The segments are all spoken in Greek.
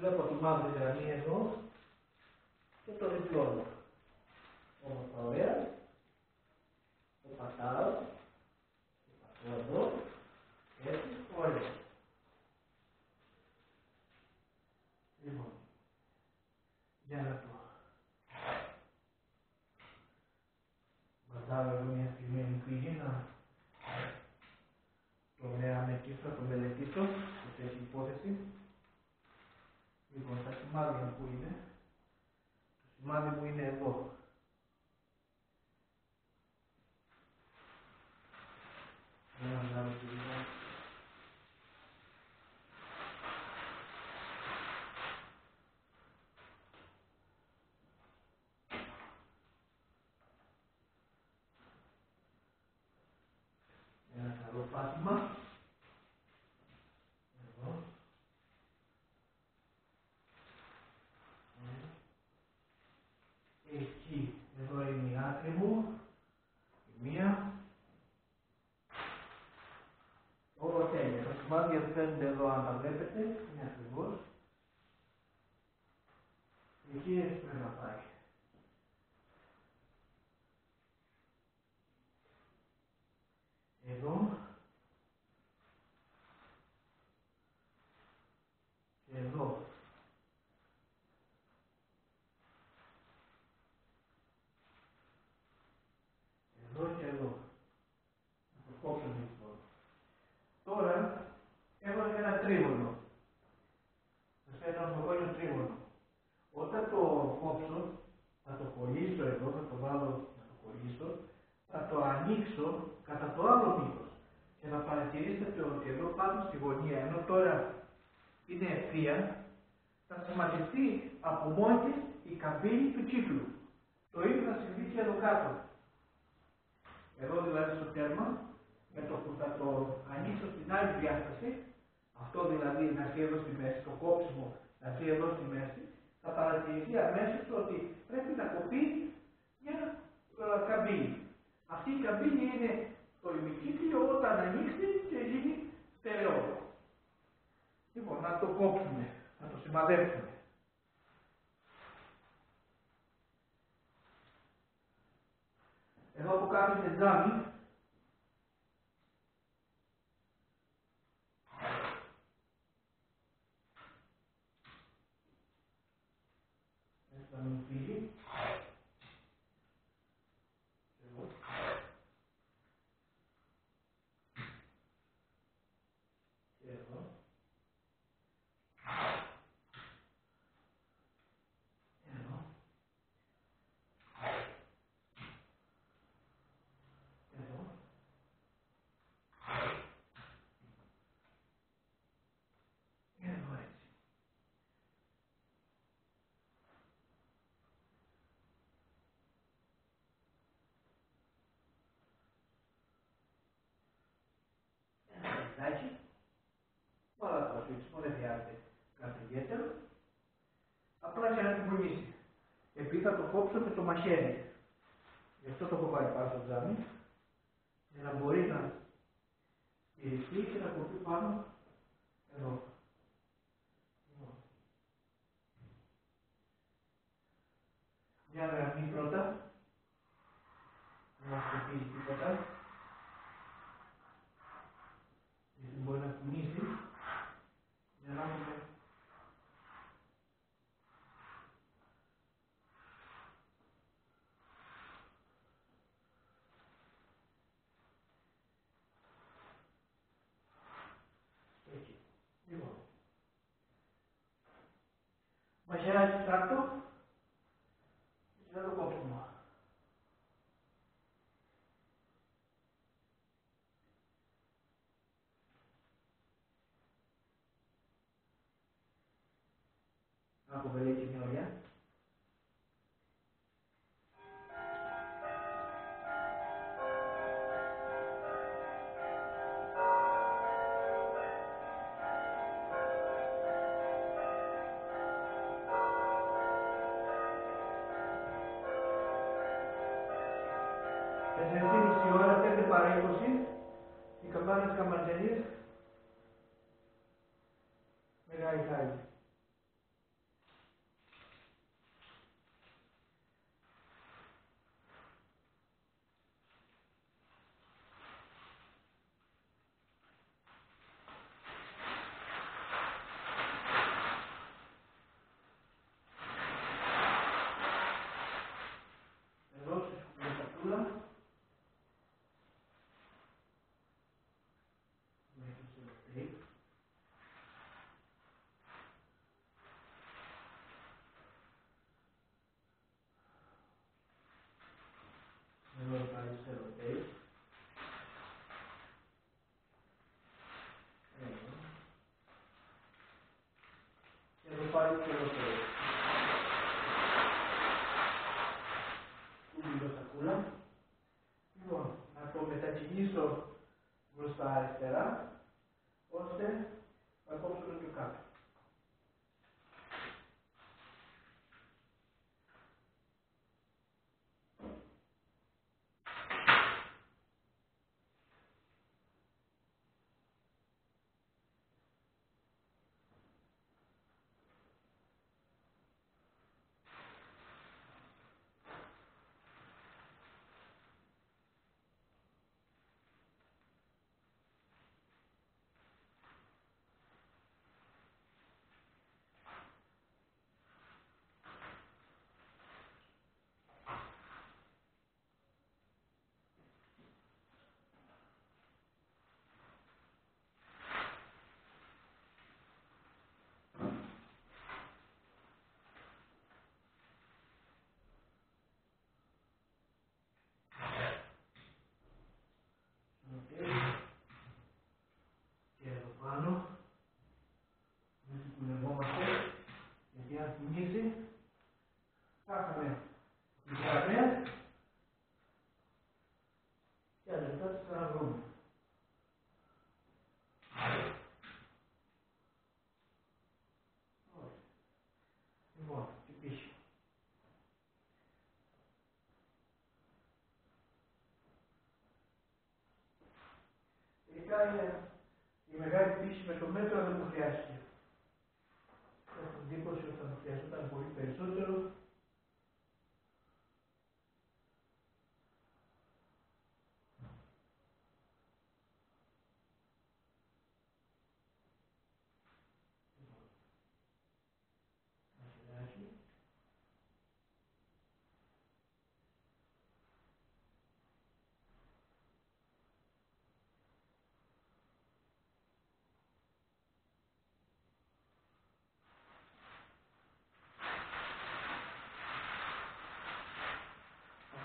Λοιπόν, βλέπω τη μαύρη γραμμή εδώ και το διπλώνω. Όμορφα ωραία. Το πατάω. Το πατάω εδώ. Έτσι, ωραία. Λοιπόν, για να το Μαντάρω εδώ μια στιγμή μου πήγε να το εκεί, θα το μελετήσω, σε έχει υπόθεση. Λοιπόν, τα σημάδια που είναι, το σημάδι μου είναι εδώ. Ένα να φαίνεται εδώ αν τα βλέπετε, είναι ακριβώς. Εκεί πρέπει να πάει. Εδώ. Και εδώ. Εδώ και εδώ. Να το κόψω λοιπόν. Τώρα έχω ένα τρίγωνο. Σα ένα αυτοκόλλιο τρίγωνο. Όταν το κόψω, θα το κολλήσω εδώ, θα το βάλω να το κολλήσω, θα το ανοίξω κατά το άλλο μήκος. Και να παρατηρήσετε ότι εδώ πάνω στη γωνία, ενώ τώρα είναι ευθεία, θα σχηματιστεί από μόνη η καμπύλη του κύκλου. Το ίδιο θα συμβεί και εδώ κάτω. Εδώ δηλαδή στο τέρμα, με το που θα το ανοίξω στην άλλη διάσταση, αυτό δηλαδή να έρθει εδώ στη μέση, το κόψιμο να έρθει εδώ στη μέση, θα παρατηρηθεί αμέσως ότι πρέπει να κοπεί μια ε, καμπύλη. Αυτή η καμπύλη είναι το ημικύκλιο όταν ανοίξει και γίνει στερεό. Λοιπόν, να το κόψουμε, να το σημαδέψουμε. Εδώ που κάθεται τζάμι, λεπτάκι, Πάρα το αφήσουμε, δεν χρειάζεται κάτι ιδιαίτερο. Απλά για να την πουλήσει. Επειδή θα το κόψω με το μαχαίρι. Γι' αυτό το έχω βάλει πάνω στο τζάμι. Για να μπορεί να στηριχθεί και να κοπεί πάνω εδώ. Λοιπόν. Μια γραμμή πρώτα. Δεν μας κοπεί τίποτα. era abstracto, el Señor lo confirmó. Apocalipsis 4.30 ώρα, 5 παρά 20, η καμπάνα της χάσαμε την καρδιά και αν μετά τις ξαναβρούμε. Ωραία. Λοιπόν, και πίσω. Τελικά είναι η μεγάλη πίση με το μέτρο δεν μου χρειάστηκε. Έχω την εντύπωση ότι θα μου χρειαζόταν πολύ περισσότερο. Ασυλάκι.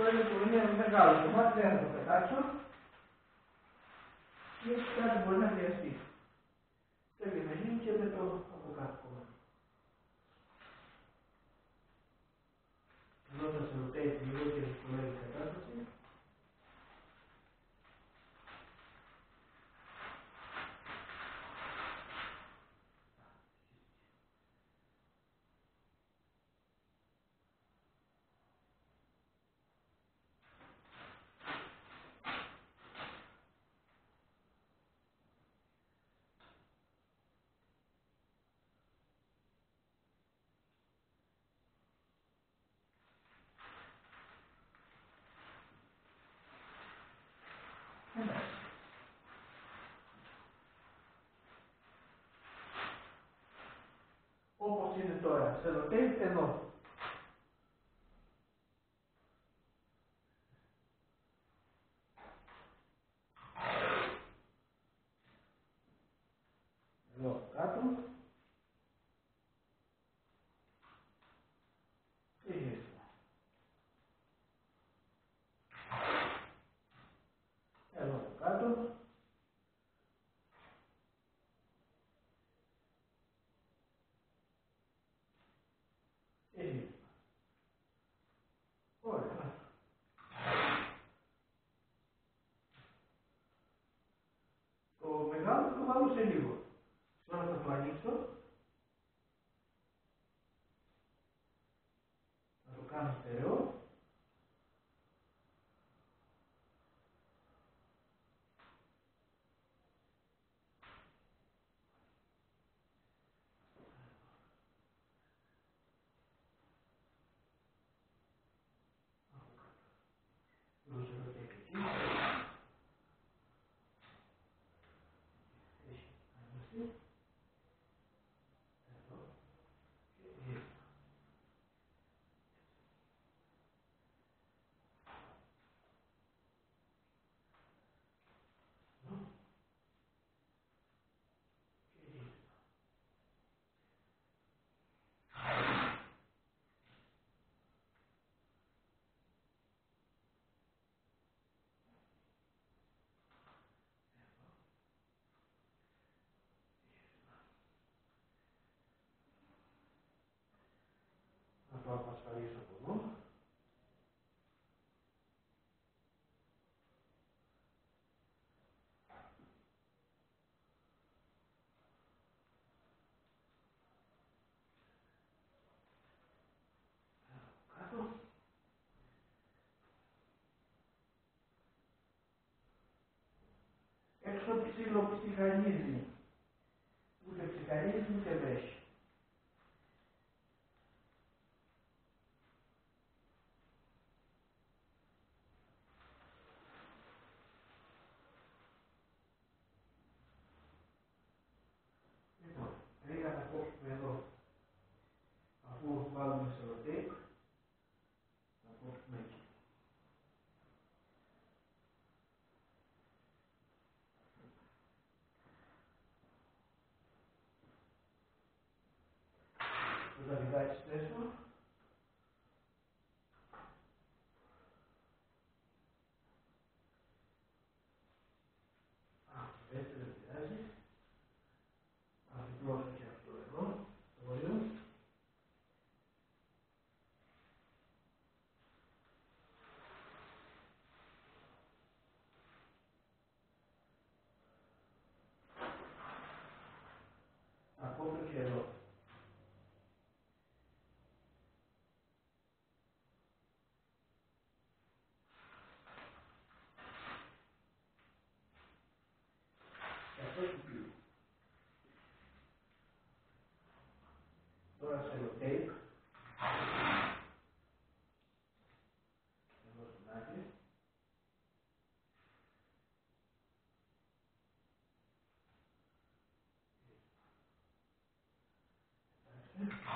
Αυτό είναι που είναι μεγάλο κομμάτι, δεν θα το πετάξω. Και κάτι μπορεί να χρειαστεί. Το ίδιο να γίνει και με το από κάτω κομμάτι. Εδώ θα σε ρωτάει λίγο και δυσκολεύει η κατάσταση. Εντάξει. Όπως είναι τώρα, σε ρωτάει εδώ. Εδώ κάτω. Και γύρισμα. Εδώ κάτω. Και γύρισμα. Ωραία. Το μεγάλο θα το βάλω σε λίγο. Τώρα θα το ανοίξω. Θα το κάνω στερεό. Τρόπο ασφαλής από εδώ. Κάτω. Έξω ψήλο ψυχανίζει. Ούτε ψυχανίζει ούτε βέχει. Λοιπόν, λίγα θα κόψουμε εδώ. Αφού βάλουμε σε tape, θα κόψουμε εκεί. Το Δαβιδάκι στέσω. Α, έτσι δεν πειράζει. Αφιπλώσω και αυτό εδώ, το βολιό. Ακόμα και εδώ. rotate. Thank you.